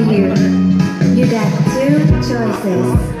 you. You got two choices.